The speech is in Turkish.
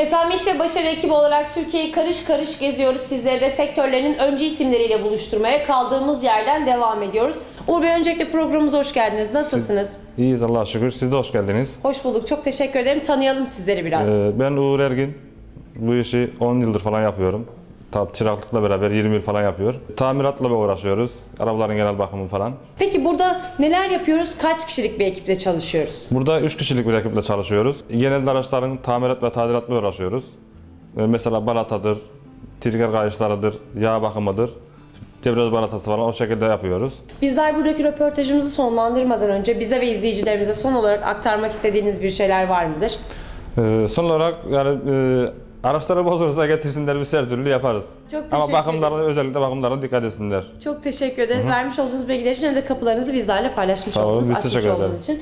Efendim iş ve başarı ekibi olarak Türkiye'yi karış karış geziyoruz. Sizleri de sektörlerinin öncü isimleriyle buluşturmaya kaldığımız yerden devam ediyoruz. Uğur Bey öncelikle programımıza hoş geldiniz. Nasılsınız? İyiyiz Allah'a şükür. Siz de hoş geldiniz. Hoş bulduk. Çok teşekkür ederim. Tanıyalım sizleri biraz. Ee, ben Uğur Ergin. Bu işi 10 yıldır falan yapıyorum. Tabii çıraklıkla beraber 20 yıl falan yapıyor. Tamiratla uğraşıyoruz. Arabaların genel bakımı falan. Peki burada neler yapıyoruz? Kaç kişilik bir ekiple çalışıyoruz? Burada 3 kişilik bir ekiple çalışıyoruz. Genelde araçların tamirat ve tadilatla uğraşıyoruz. Ee, mesela balatadır, trigger kayışlarıdır, yağ bakımıdır. Debriyaj balatası falan o şekilde yapıyoruz. Bizler buradaki röportajımızı sonlandırmadan önce bize ve izleyicilerimize son olarak aktarmak istediğiniz bir şeyler var mıdır? Ee, son olarak yani e, araçları bozulursa getirsinler biz her türlü yaparız. Çok Ama teşekkür bakımlarına özellikle bakımlarına dikkat etsinler. Çok teşekkür ederiz. Vermiş olduğunuz bilgiler için hem de kapılarınızı bizlerle paylaşmış Sağ olun, olduğunuz, biz açmış teşekkür olduğunuz ederiz. için.